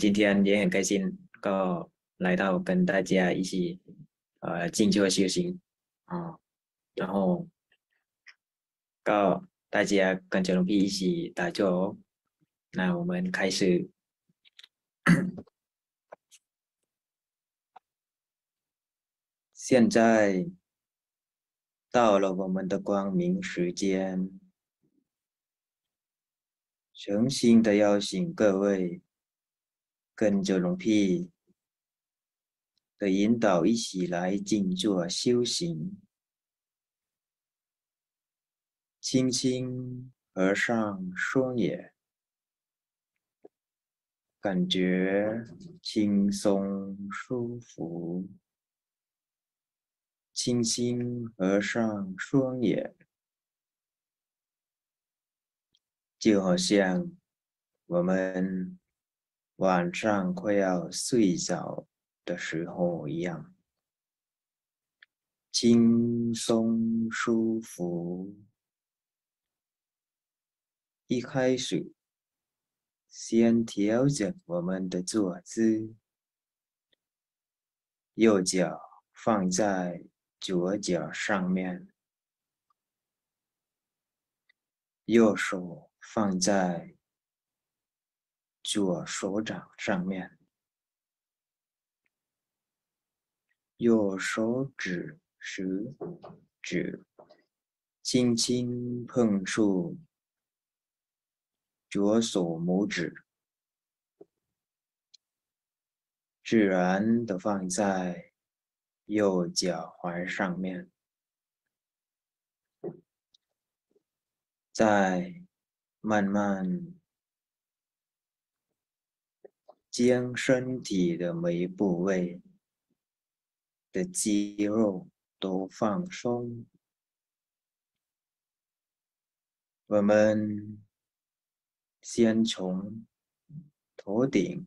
今天也很开心，够来到跟大家一起呃静坐修行啊，然后告大家跟着龙皮一起打坐哦。那我们开始，现在到了我们的光明时间，诚心的邀请各位。跟着龙屁的引导，一起来静坐修行。轻轻合上双眼，感觉轻松舒服。轻轻合上双眼，就好像我们。晚上快要睡着的时候一样，轻松舒服。一开始，先调整我们的坐姿，右脚放在左脚上面，右手放在。左手掌上面，右手指食指轻轻碰触左手拇指，自然的放在右脚踝上面，再慢慢。将身体的每一部位的肌肉都放松。我们先从头顶、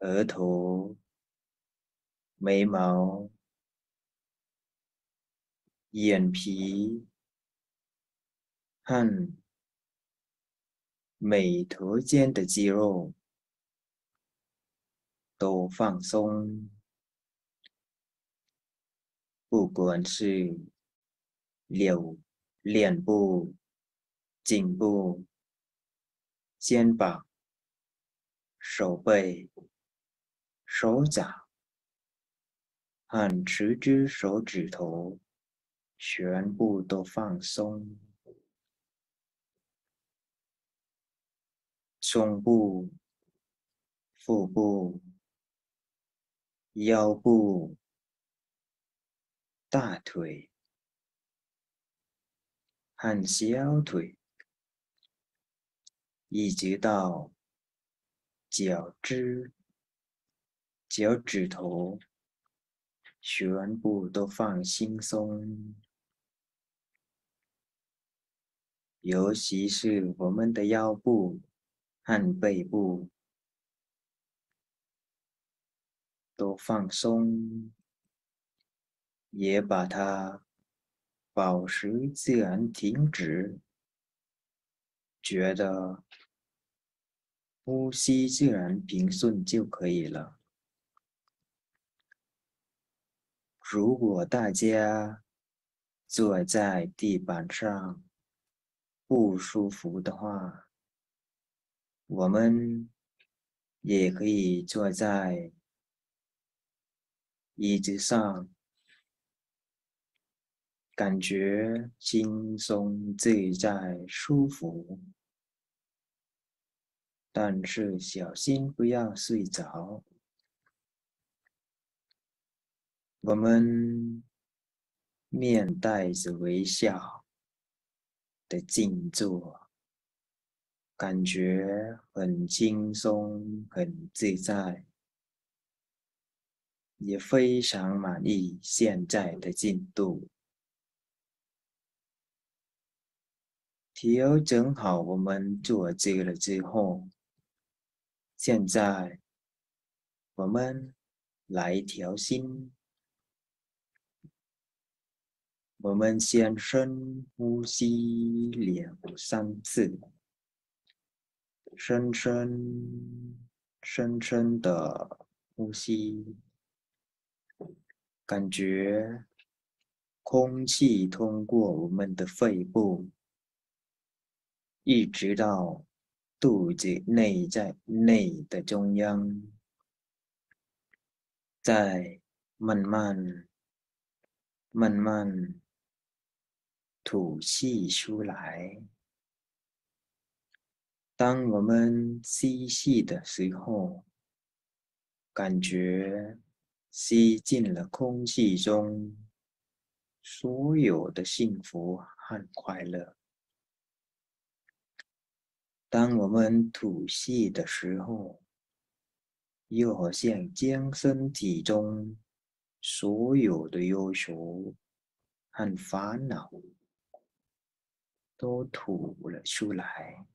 额头、眉毛、眼皮和。每头间的肌肉都放松，不管是脸、脸部、颈部、肩膀、手背、手掌和十只手指头，全部都放松。胸部、腹部、腰部、大腿和小腿，一直到脚趾、脚趾头，全部都放轻松，尤其是我们的腰部。和背部都放松，也把它保持自然停止，觉得呼吸自然平顺就可以了。如果大家坐在地板上不舒服的话，我们也可以坐在椅子上，感觉轻松自在、舒服，但是小心不要睡着。我们面带着微笑的静坐。感觉很轻松，很自在，也非常满意现在的进度。调整好我们坐姿了之后，现在我们来调心。我们先深呼吸两三次。深深、深深的呼吸，感觉空气通过我们的肺部，一直到肚子内在内的中央，再慢慢、慢慢吐气出来。当我们吸气的时候，感觉吸进了空气中所有的幸福和快乐。当我们吐气的时候，又好像将身体中所有的忧愁和烦恼都吐了出来。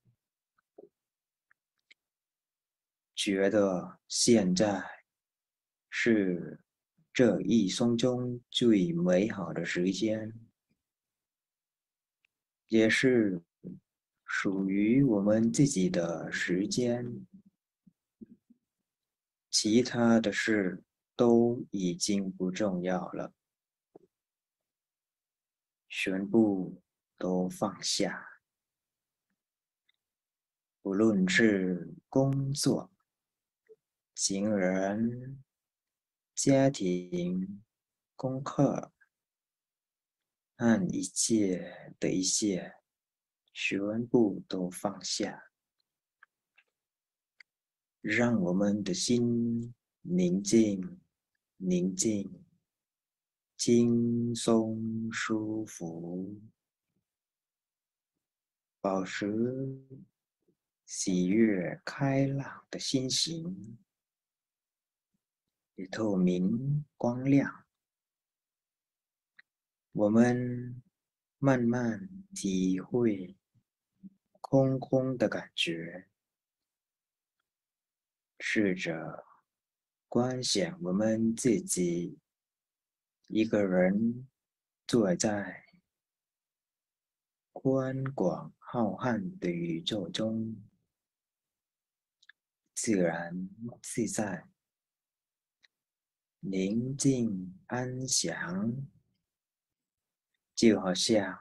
觉得现在是这一生中最美好的时间，也是属于我们自己的时间。其他的事都已经不重要了，全部都放下，不论是工作。行人、家庭、功课，和一切的一切，全部都放下，让我们的心宁静、宁静、轻松、舒服，保持喜悦、开朗的心情。透明光亮，我们慢慢体会空空的感觉，试着观想我们自己一个人坐在宽广浩瀚的宇宙中，自然自在。宁静安详，就好像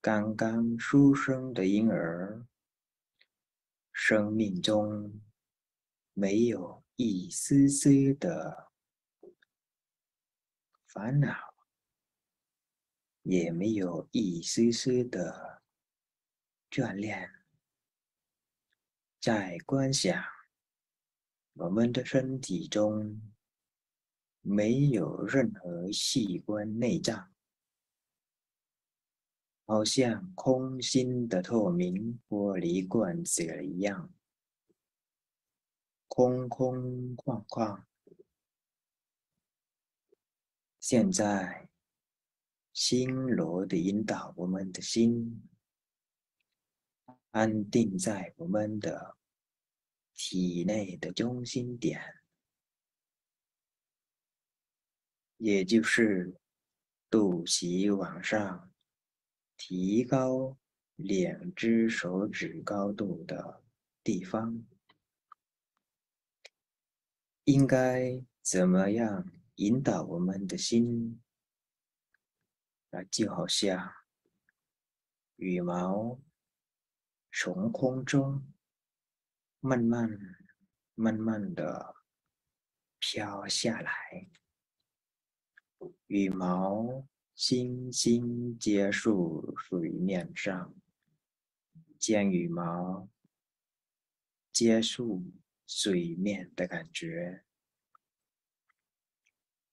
刚刚出生的婴儿，生命中没有一丝丝的烦恼，也没有一丝丝的眷恋。在观想我们的身体中。没有任何器官内脏，好像空心的透明玻璃罐子一样，空空旷旷。现在，心罗的引导我们的心，安定在我们的体内的中心点。也就是肚脐往上提高两只手指高度的地方，应该怎么样引导我们的心？啊就好像羽毛从空中慢慢、慢慢的飘下来。羽毛轻轻接触水面上，将羽毛接触水面的感觉，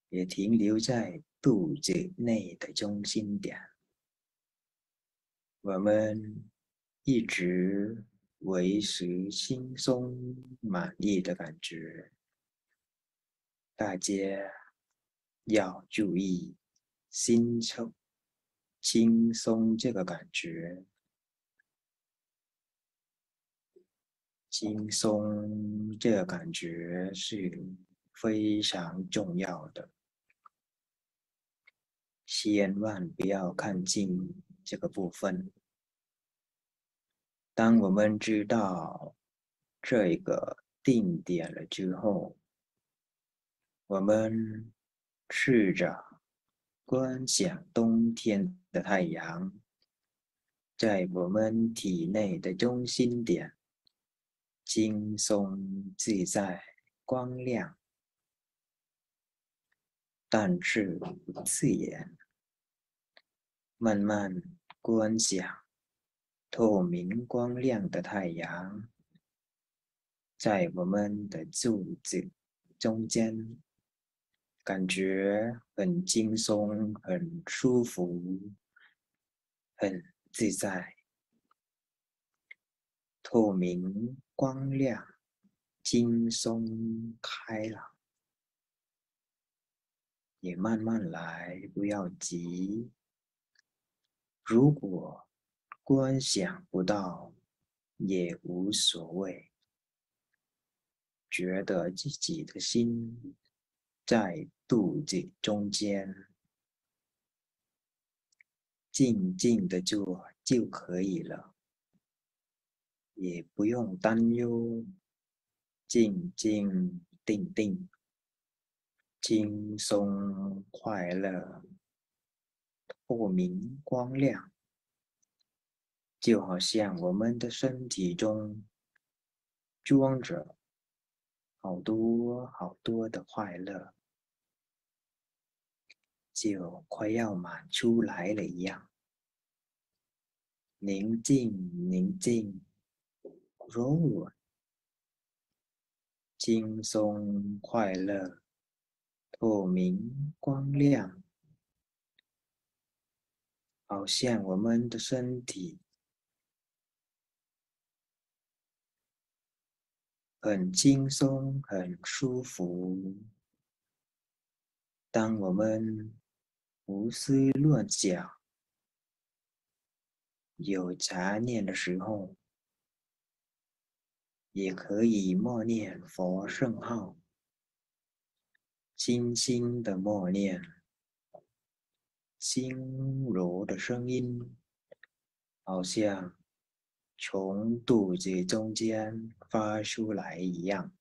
也停留在肚子内的中心点。我们一直维持轻松满意的感觉，大家。要注意，心抽轻松这个感觉，轻松这个感觉是非常重要的，千万不要看清这个部分。当我们知道这个定点了之后，我们试着观想冬天的太阳，在我们体内的中心点，轻松自在、光亮，但是不刺眼。慢慢观想透明光亮的太阳，在我们的肚子中间，感觉很轻松、很舒服、很自在。透明光亮，轻松开朗，也慢慢来，不要急。如果观想不到，也无所谓。觉得自己的心在肚子中间，静静的坐就可以了，也不用担忧，静静定定，轻松快乐。透明光亮，就好像我们的身体中装着好多好多的快乐，就快要满出来了一样。宁静，宁静，柔软，轻松，快乐，透明，光亮。好像我们的身体很轻松、很舒服。当我们胡思乱想、有杂念的时候，也可以默念佛圣号，轻轻的默念。轻柔的声音，好像从肚子中间发出来一样。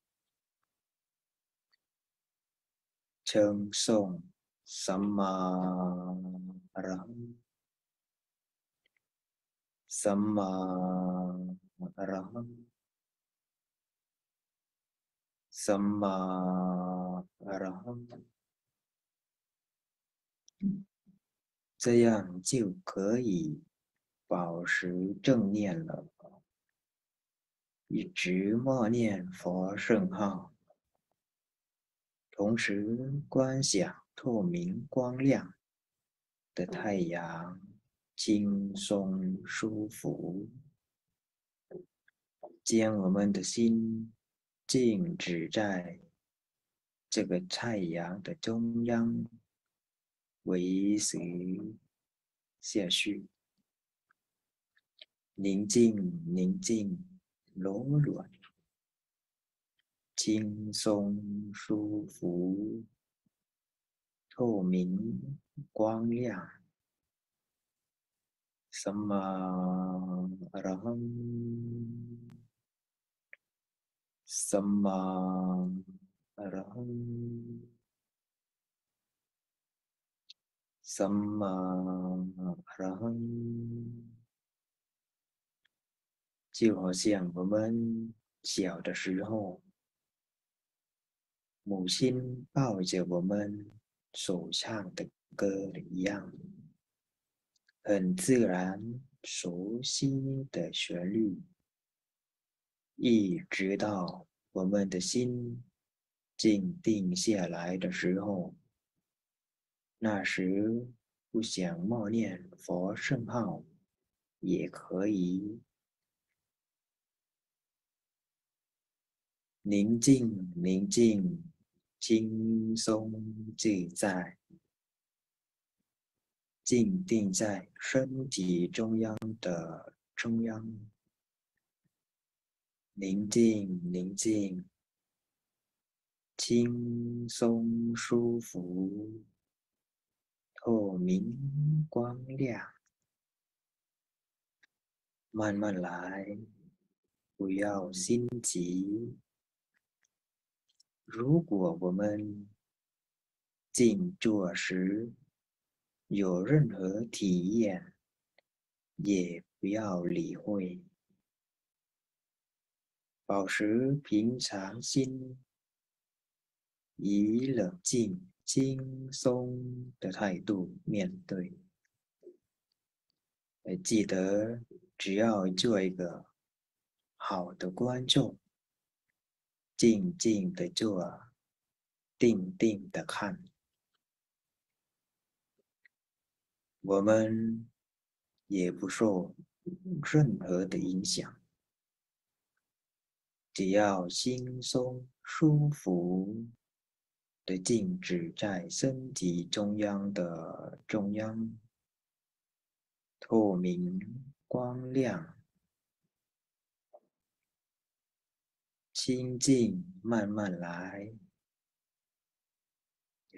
称颂什么人？什么？什么？这样就可以保持正念了。一直默念佛圣号，同时观想透明光亮的太阳，轻松舒服，将我们的心静止在这个太阳的中央。维持下去，宁静、宁静、柔软、轻松、舒服、透明、光亮。什么？然后什么？然后。什么？然后就好像我们小的时候，母亲抱着我们所唱的歌一样，很自然、熟悉的旋律，一直到我们的心静定下来的时候。那时不想默念佛圣号，也可以宁静、宁静、轻松自在，静定在身体中央的中央，宁静、宁静、轻松舒服。透明光亮，慢慢来，不要心急。如果我们静坐时有任何体验，也不要理会，保持平常心，以冷静、轻松的态度面对。记得，只要做一个好的观众，静静的坐，定定的看，我们。也不受任何的影响，只要轻松舒服的静止在身体中央的中央，透明光亮，心静慢慢来，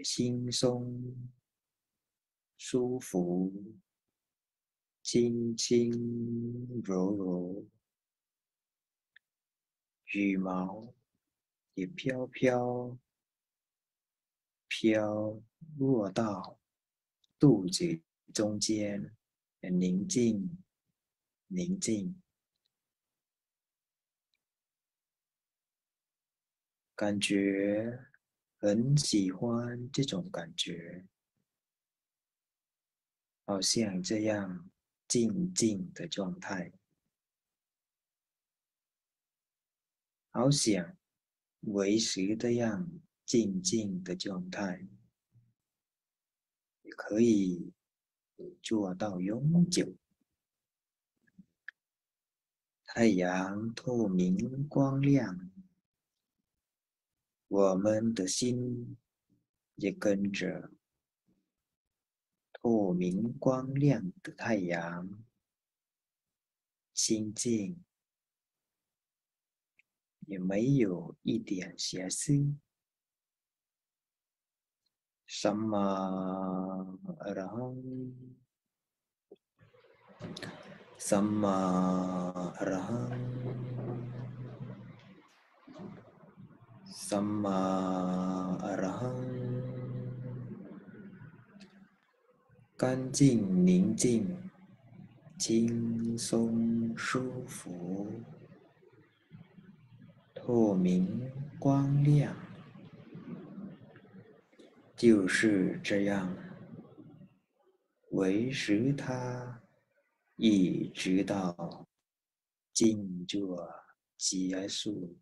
轻松舒服。轻轻柔柔，羽毛也飘飘飘落到肚子中间，宁静，宁静，感觉很喜欢这种感觉，好像这样。静静的状态，好想维持这样静静的状态，也可以做到永久。太阳透明光亮，我们的心也跟着。透明光亮的太阳，心境，也没有一点瑕疵。什么阿哼，什么阿哼，什么阿哼。干净、宁静、轻松、舒服、透明、光亮，就是这样维持它，一直到静坐结束。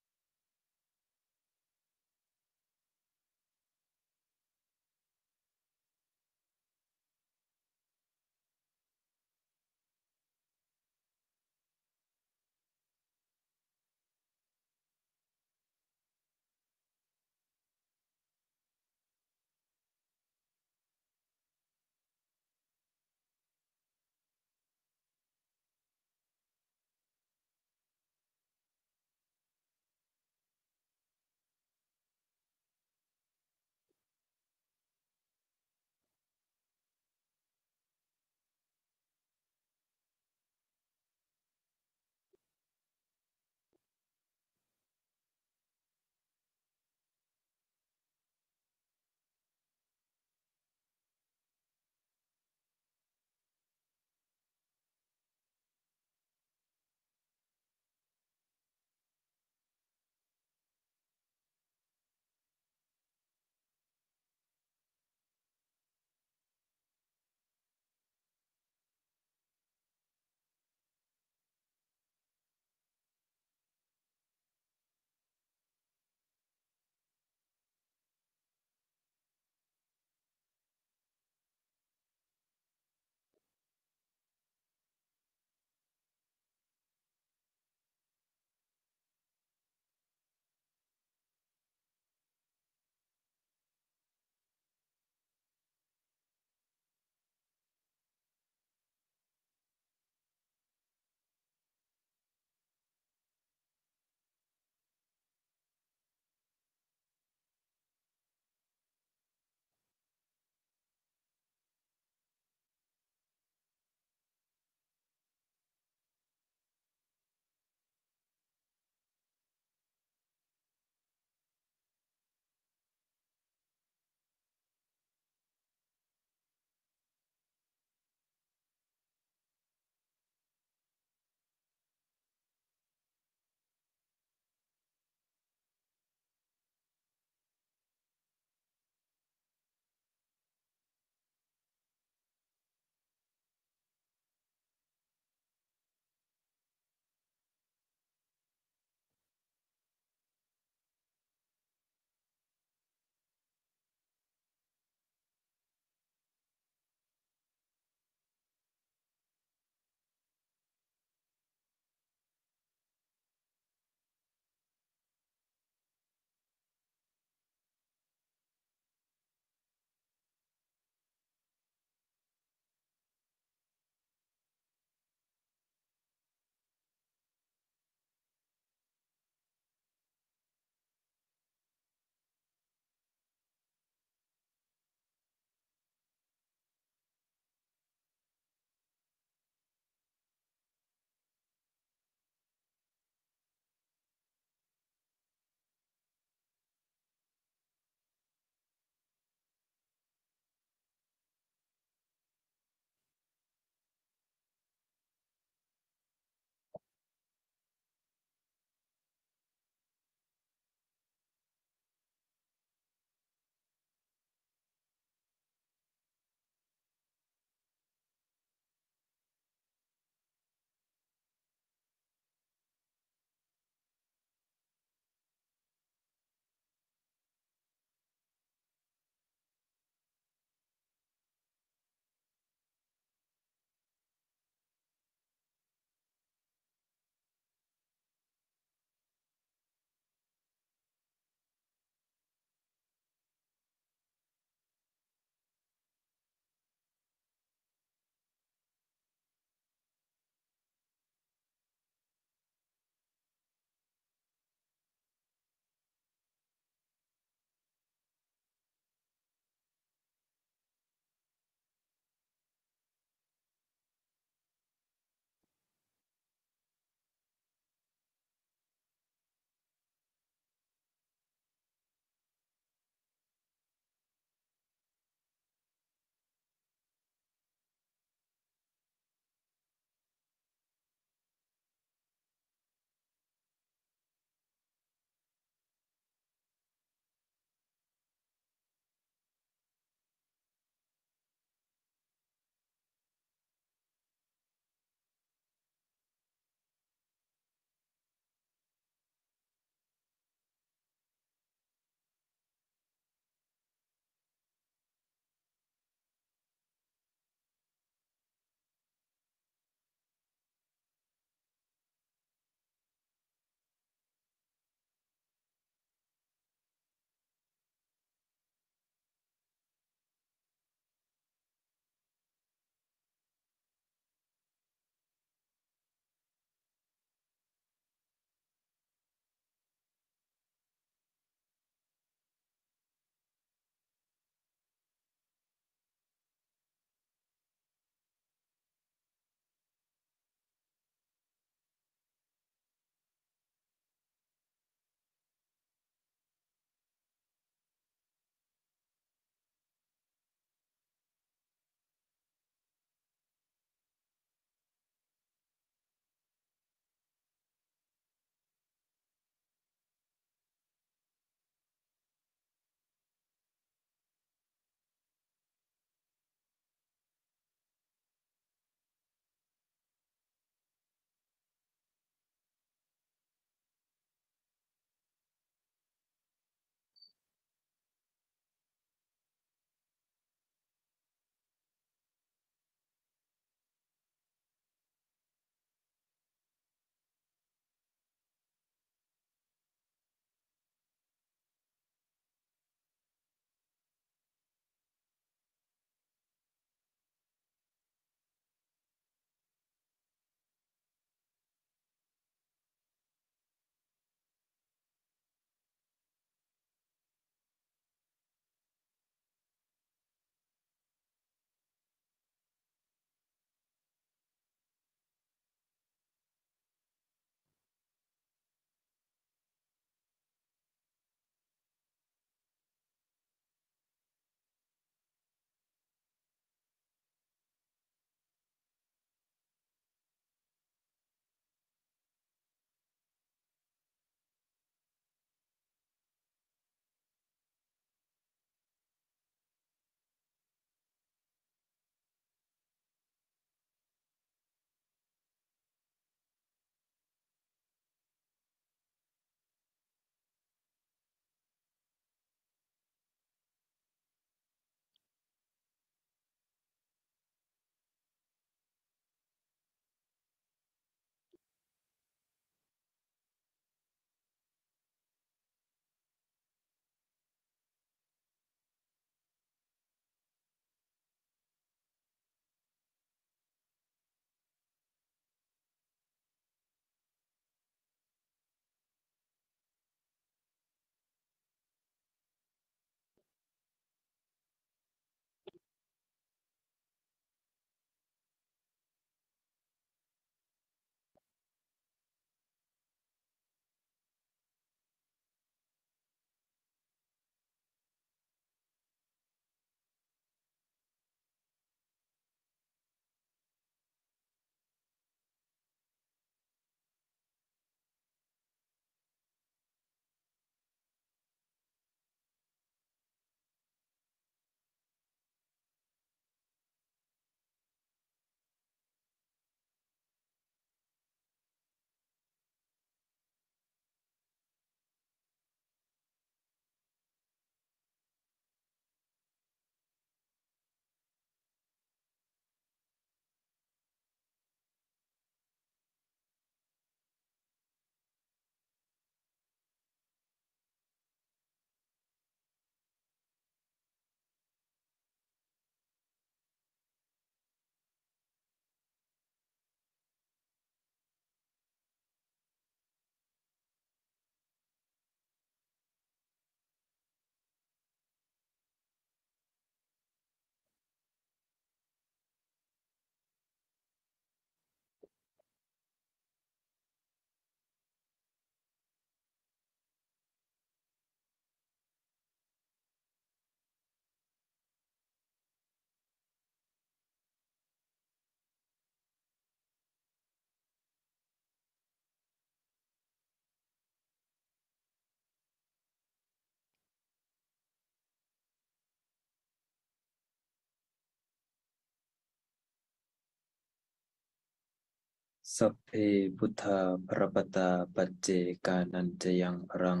สัพเพพุทธาพระปตาปัจเจกานันจยังพรัง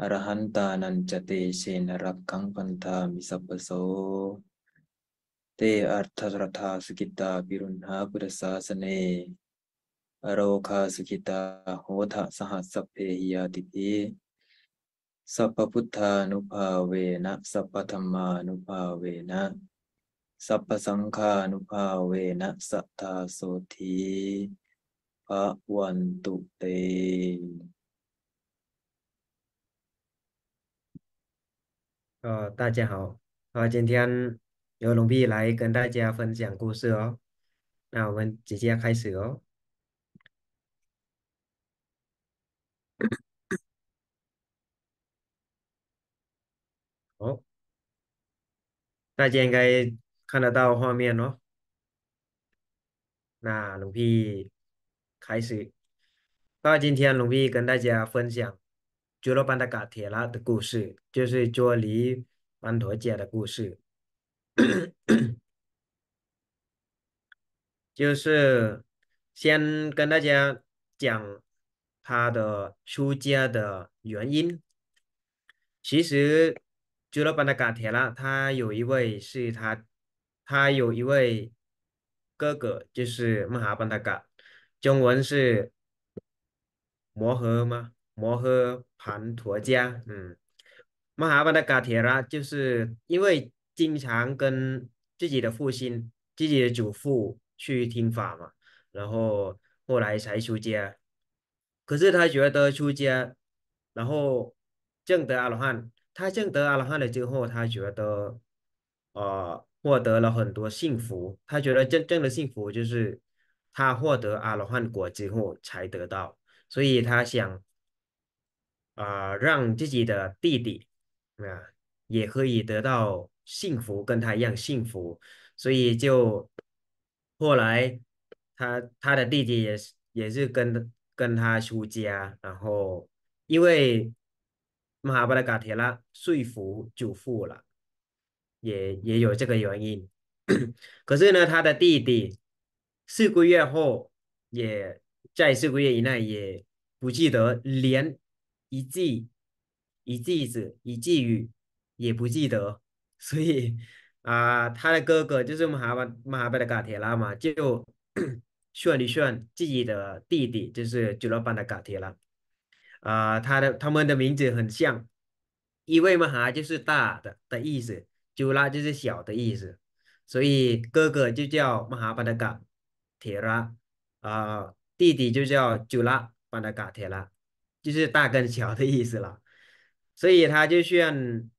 อรหันตานันจเตเชนรักขังพันธามิสัพพโส เตอัตถรธาสกิตาปิรุณหาพุทธศาสเน อโรคาสกิตาโหทะสหัสสพเพหิยาติภิสัพพุทธานุภาเวนะ สัพพธรรมานุภาเวนะ สัพพสังฆานุภาเวนะสัทธาโสธีภะวันตุเต呃，大家好，呃，今天由龙碧来跟大家分享故事哦。那我们直接开始哦。哦，大家应该 看得到画面哦。那龙碧开始。那今天龙碧跟大家分享朱罗班达嘎铁拉的故事，就是卓离班陀家的故事。就是先跟大家讲他的出家的原因。其实，朱罗班达嘎铁拉他有一位是他，他有一位哥哥，就是曼哈班达嘎，中文是摩诃吗？摩诃盘陀迦，嗯，曼哈班达嘎铁拉就是因为经常跟自己的父亲、自己的祖父去听法嘛，然后后来才出家。可是他觉得出家，然后证得阿罗汉，他证得阿罗汉了之后，他觉得呃获得了很多幸福。他觉得真正的幸福就是他获得阿罗汉果之后才得到，所以他想啊、让自己的弟弟啊也可以得到幸福，跟他一样幸福，所以就后来他他的弟弟也是也是跟跟他出家，然后因为马哈巴拉嘎铁拉说服祖父了，也也有这个原因。可是呢，他的弟弟四个月后，也在四个月以内也不记得，连一句一句子一句语也不记得，所以啊、他的哥哥就是马哈巴马哈巴的嘎铁拉嘛，就 炫一炫自己的弟弟，就是九罗班的嘎铁拉。啊、他的他们的名字很像，一位嘛哈就是大的的意思，九拉就是小的意思，所以哥哥就叫马哈巴达嘎铁拉，啊、弟弟就叫九拉巴达嘎铁拉，就是大跟小的意思了。所以他就劝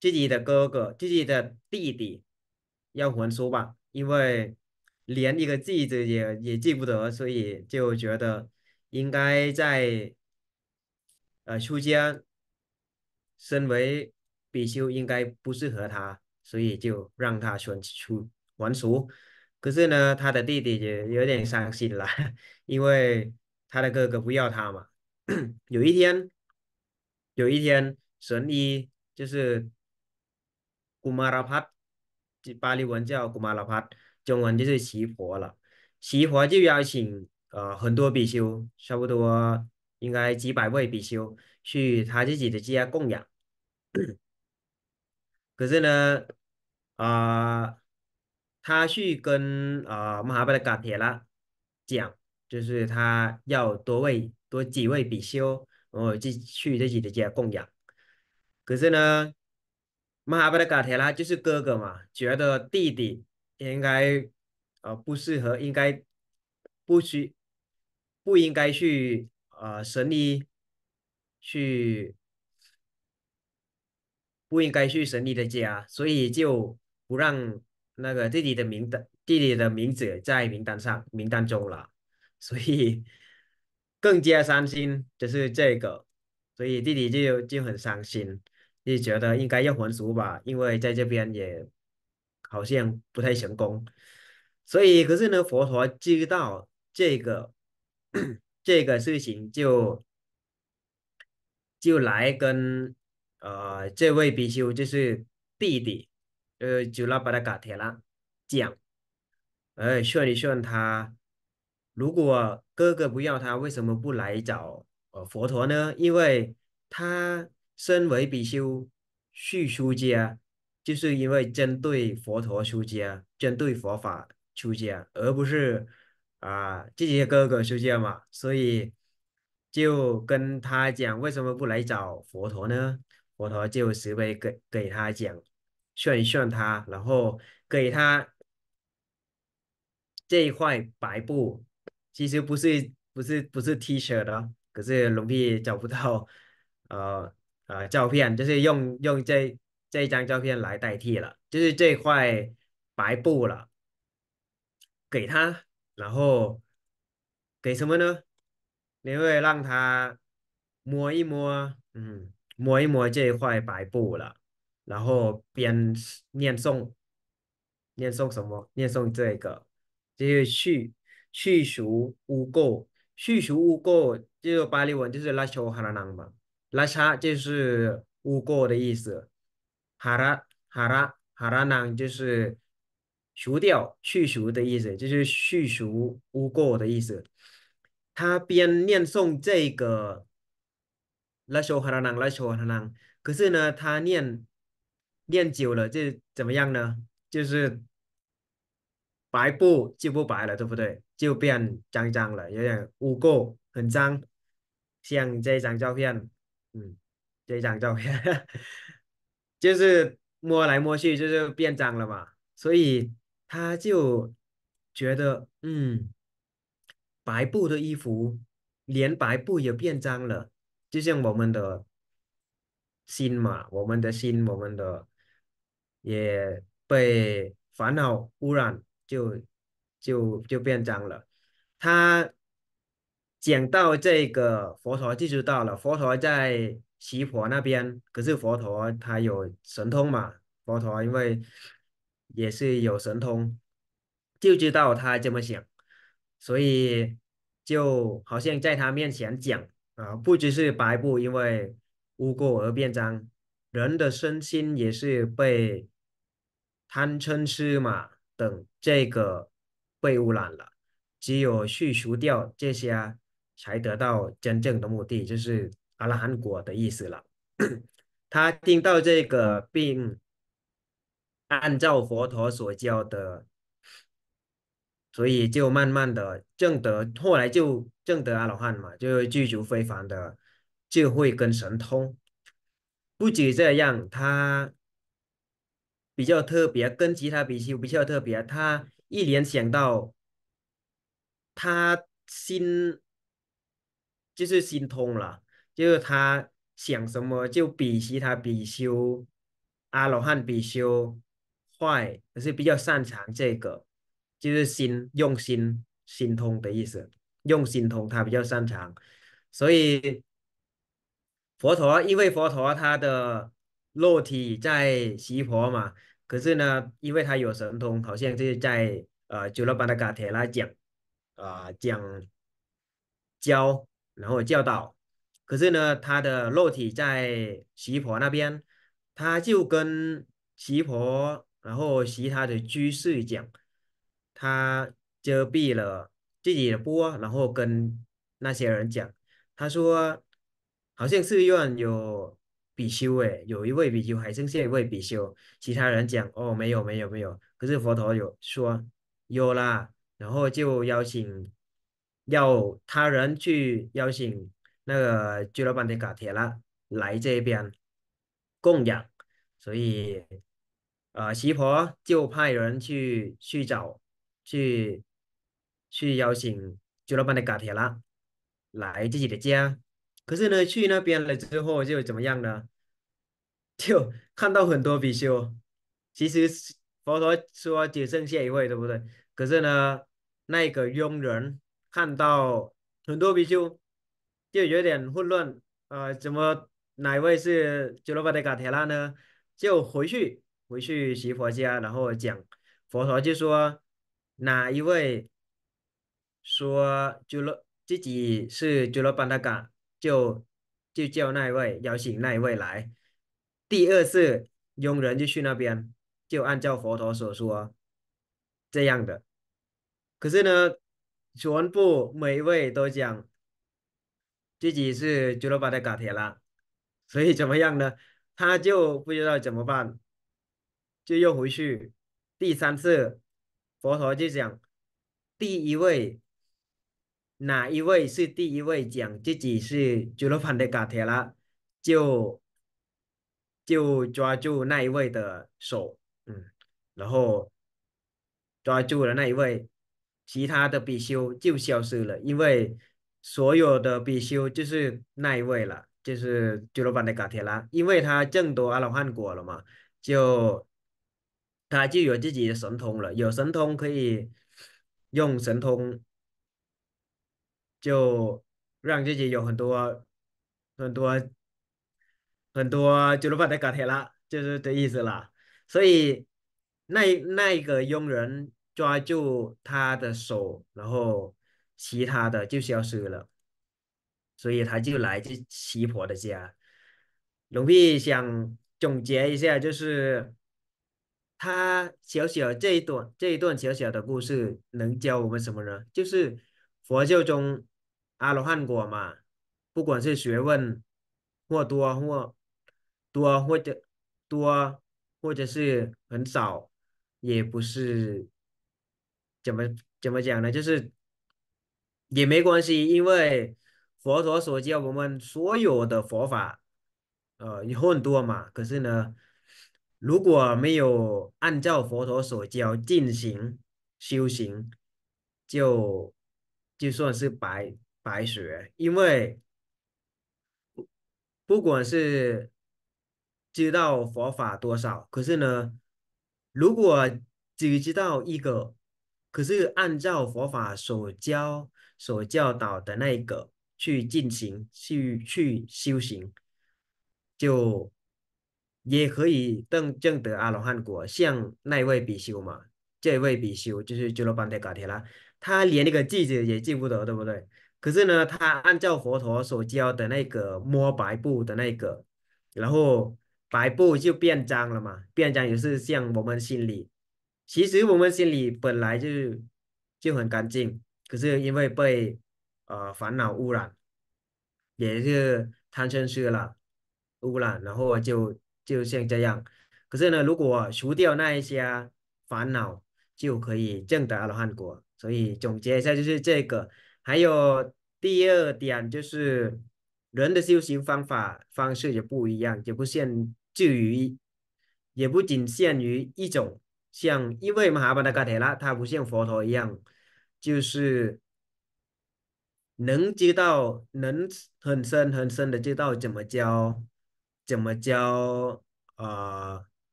自己的哥哥、自己的弟弟要还书吧，因为连一个句子也也记不得，所以就觉得应该在呃出家，身为比丘应该不适合他，所以就让他选出还俗。可是呢，他的弟弟也有点伤心了，因为他的哥哥不要他嘛。有一天，有一天，神医就是古玛拉帕，巴利文叫古玛拉帕，中文就是奇婆了。奇婆就邀请呃很多比丘，差不多应该几百位比丘去他自己的家供养。可是呢，啊、他去跟啊、马哈巴的嘎铁拉讲，就是他要多位多几位比丘，然后去去自己的家供养。可是呢，马哈巴的嘎铁拉就是哥哥嘛，觉得弟弟应该呃不适合，应该不需不应该去呃神医去不应该去神尼的家，所以就不让那个弟弟的名单弟弟的名字在名单上名单中了，所以更加伤心就是这个，所以弟弟就就很伤心，就觉得应该要还俗吧，因为在这边也好像不太成功，所以可是呢，佛陀知道这个这个事情就就来跟呃这位比丘就是弟弟，呃就拉巴达嘎铁拉讲，呃劝一劝他，如果哥哥不要他，为什么不来找呃佛陀呢？因为他身为比丘去出家，就是因为针对佛陀出家，针对佛法出家，而不是啊、自己的哥哥出家嘛。所以就跟他讲，为什么不来找佛陀呢？佛陀就慈悲给给他讲，劝一劝他，然后给他这一块白布，其实不是不是不是 T 恤的，可是龙弟找不到呃呃照片，就是用用这这张照片来代替了，就是这块白布了，给他，然后给什么呢？你会让他摸一摸，嗯，摸一摸这一块白布了，然后边念诵，念诵什么？念诵这个，就是去去除污垢，去除污垢，就是巴利文就是拉丘哈拉囊嘛，拉查就是污垢的意思，哈拉哈拉哈拉囊就是除掉、去除的意思，就是去除污垢的意思。他边念诵这个拉修哈拉囊拉修哈拉囊，可是呢，他念念久了就怎么样呢？就是白布就不白了，对不对？就变脏脏了，有点污垢，很脏。像这张照片，嗯，这张照片 就是摸来摸去就是变脏了嘛，所以他就觉得，嗯。白布的衣服，连白布也变脏了，就像我们的心嘛，我们的心，我们的也被烦恼污染，就就就变脏了。他讲到这个佛陀就知道了，佛陀在西婆那边，可是佛陀他有神通嘛，佛陀因为也是有神通，就知道他这么想。所以就好像在他面前讲啊，不只是白布因为污垢而变脏，人的身心也是被贪嗔痴嘛等这个被污染了，只有去除掉这些，才得到真正的目的，就是阿拉汉果的意思了。他听到这个，并按照佛陀所教的。所以就慢慢的证得，后来就正得阿罗汉嘛，就具足非凡的智慧跟神通。不止这样，他比较特别，跟其他比丘比较特别，他一联想到他心就是心通了，就是他想什么就比其他比丘阿罗汉比丘快，可是比较擅长这个。就是心用心心通的意思，用心通他比较擅长，所以佛陀因为佛陀他的肉体在西婆嘛，可是呢，因为他有神通，好像就是在呃九罗班的嘎铁拉讲啊讲教，然后教导，可是呢，他的肉体在西婆那边，他就跟西婆，然后其他的居士讲。他遮蔽了自己的波，然后跟那些人讲，他说好像寺院有比丘诶，有一位比丘，还剩下一位比丘。其他人讲哦，没有没有没有，可是佛陀有说有啦，然后就邀请要他人去邀请那个俱乐部的嘎铁拉来这边供养，所以呃，西婆就派人去去找。去去邀请俱乐部的嘎铁拉来自己的家，可是呢，去那边了之后就怎么样呢？就看到很多比丘，其实佛陀说只剩下一位，对不对？可是呢，那个佣人看到很多比丘，就有点混乱，呃，怎么哪一位是俱乐部的嘎铁拉呢？就回去回去习佛家，然后讲佛陀就说。哪一位说就了自己是就了班达嘎，就就叫那一位邀请那一位来。第二次佣人就去那边，就按照佛陀所说这样的。可是呢，全部每一位都讲自己是俱乐部的嘎铁了，所以怎么样呢？他就不知道怎么办，就又回去第三次，佛陀就讲第一位哪一位是第一位讲自己是俱乐部的嘎铁拉，就就抓住那一位的手，嗯，然后抓住了那一位。其他的比丘就消失了，因为所有的比丘就是那一位了，就是朱罗班的嘎铁拉，因为他证得阿罗汉果了嘛，就他就有自己的神通了，有神通可以用神通，就让自己有很多很多很多鸠罗班的嘎铁了，就是这意思啦。所以那那一个佣人。抓住他的手，然后其他的就消失了，所以他就来这七婆的家。龙碧想总结一下，就是他小小这一段这一段小小的故事能教我们什么呢？就是佛教中阿罗汉果嘛，不管是学问或多或多或者多或者是很少，也不是。怎么怎么讲呢？就是也没关系，因为佛陀所教我们所有的佛法，呃，有很多嘛。可是呢，如果没有按照佛陀所教进行修行，就就算是白白学。因为不管是知道佛法多少，可是呢，如果只知道一个。可是按照佛法所教、所教导的那个去进行、去去修行，就也可以证证得阿罗汉果。像那位比丘嘛，这位比丘就是鸠罗班的嘎铁拉，他连那个记者也记不得，对不对？可是呢，他按照佛陀所教的那个摸白布的那个，然后白布就变脏了嘛，变脏也是像我们心里。其实我们心里本来就就很干净，可是因为被呃烦恼污染，也是贪嗔痴了污染，然后就就像这样。可是呢，如果除掉那一些烦恼，就可以证得阿罗汉果。所以总结一下就是这个。还有第二点就是，人的修行方法方式也不一样，也不限制于，也不仅限于一种。像因为马哈巴达嘎铁拉，他不像佛陀一样，就是能知道，能很深很深的知道怎么教，怎么教啊，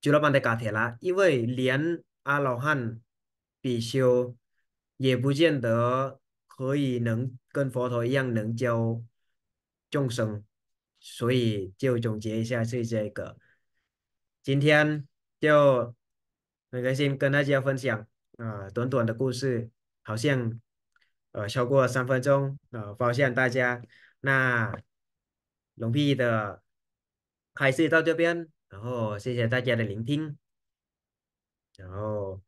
俱罗班的嘎铁拉。因为连阿罗汉比修也不见得可以能跟佛陀一样能教众生，所以就总结一下是这个，今天就。很开心跟大家分享啊，短短的故事，好像呃超过三分钟啊，抱歉大家。那龙屁的开始到这边，然后谢谢大家的聆听，然后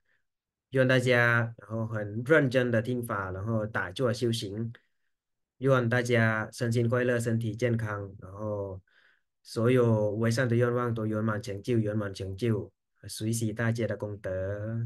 愿大家然后很认真的听法，然后打坐修行，愿大家身心快乐，身体健康，然后所有为善的愿望都圆满成就，圆满成就。随喜大家的功德。